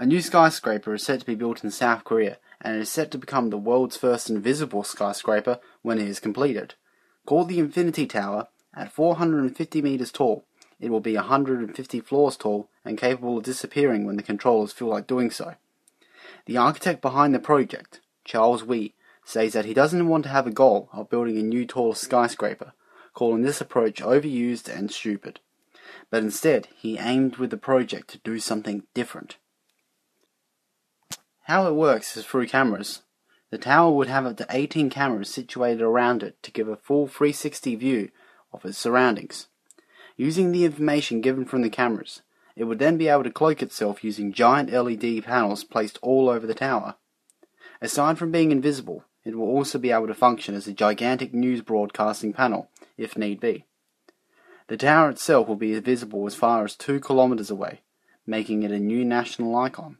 A new skyscraper is set to be built in South Korea, and it is set to become the world's first invisible skyscraper when it is completed. Called the Infinity Tower, at 450 meters tall, it will be 150 floors tall and capable of disappearing when the controllers feel like doing so. The architect behind the project, Charles Wee, says that he doesn't want to have a goal of building a new tall skyscraper, calling this approach overused and stupid. But instead, he aimed with the project to do something different. How it works is through cameras. The tower would have up to 18 cameras situated around it to give a full 360 view of its surroundings. Using the information given from the cameras, it would then be able to cloak itself using giant LED panels placed all over the tower. Aside from being invisible, it will also be able to function as a gigantic news broadcasting panel, if need be. The tower itself will be visible as far as two kilometers away, making it a new national icon.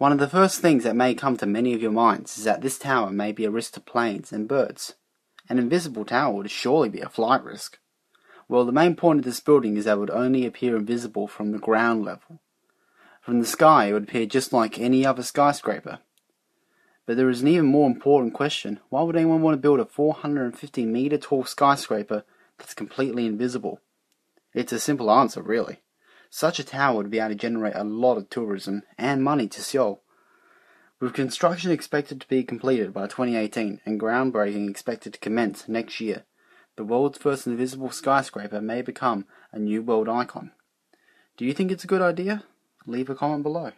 One of the first things that may come to many of your minds is that this tower may be a risk to planes and birds. An invisible tower would surely be a flight risk. Well, the main point of this building is that it would only appear invisible from the ground level. From the sky, it would appear just like any other skyscraper. But there is an even more important question. Why would anyone want to build a 450 meter tall skyscraper that's completely invisible? It's a simple answer, really. Such a tower would be able to generate a lot of tourism and money to Seoul. With construction expected to be completed by 2018 and groundbreaking expected to commence next year, the world's first invisible skyscraper may become a new world icon. Do you think it's a good idea? Leave a comment below.